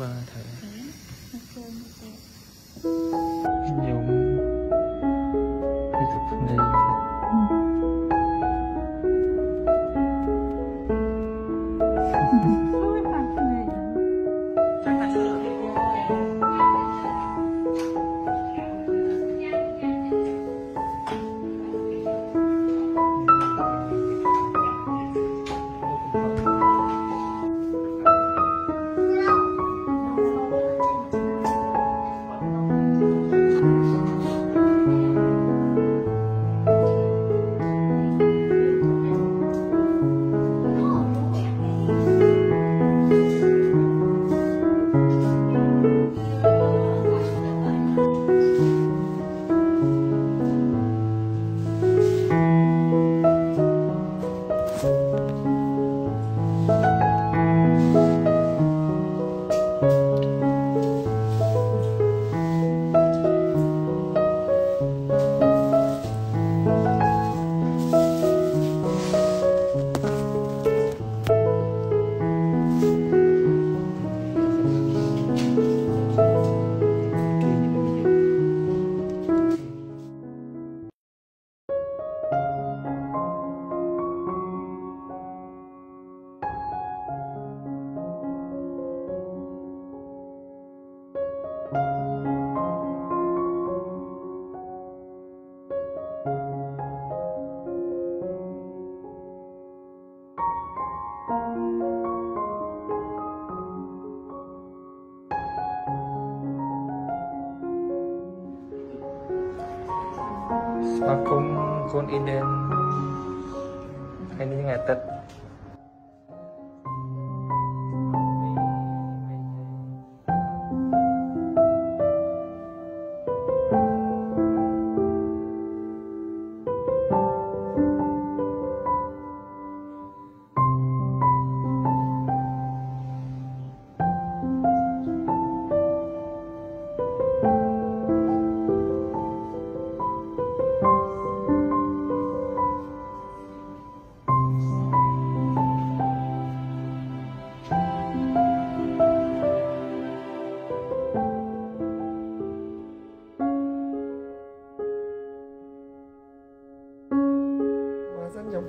បាទត្រូវខ្ញុំ và cùng con in đến hay những ngày tết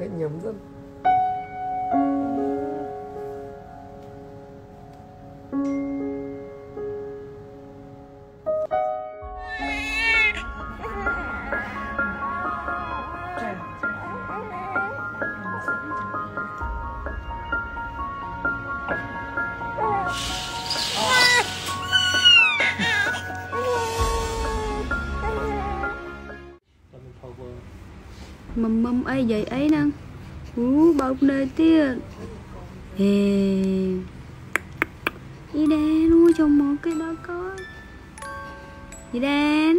cách nhầm rất thank you ai dậy ấy năng Ú bọc nơi tiệt Hề. Đi đen nuôi chồng một cái đó coi Đi đen.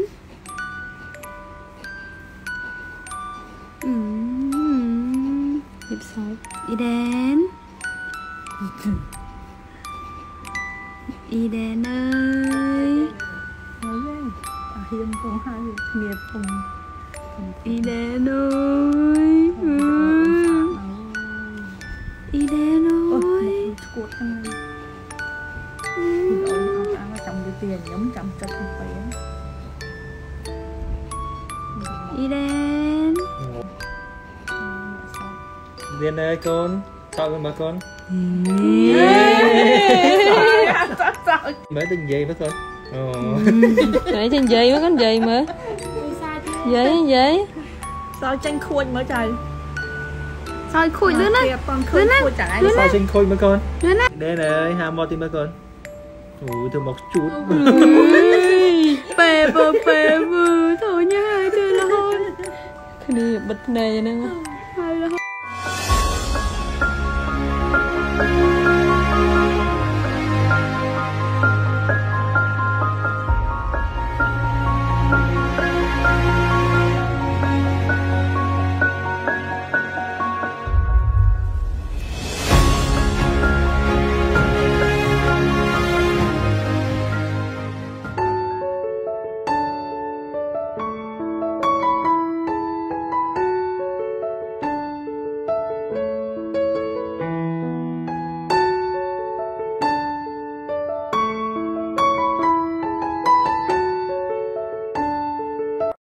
Hiệp sáu. Đi đen. Đi đen ơi. Nói với à Hiền cùng hai nghiệp cùng. Iden ơi ừ. Iden ơi Cuột anh ông ăn ở trong cái tiền giống trong chất không phải Iden Iden ơi con. Sao con bà con? Mới từng gì với con. Mới từng gì với con gì mới. យាយយាយសោចេញខួចមើលចៅសោខួចលឿនណាលឿនណាខួចចៅឯងសោចេញខួចមើលកូនលឿនណាដេនអើយហាមកទីមើលកូនអូធ្វើមកជូតពេបពេវធូញហើយធ្វើលហូនគ្នាបិទភ្នែកហ្នឹងហើយលហូន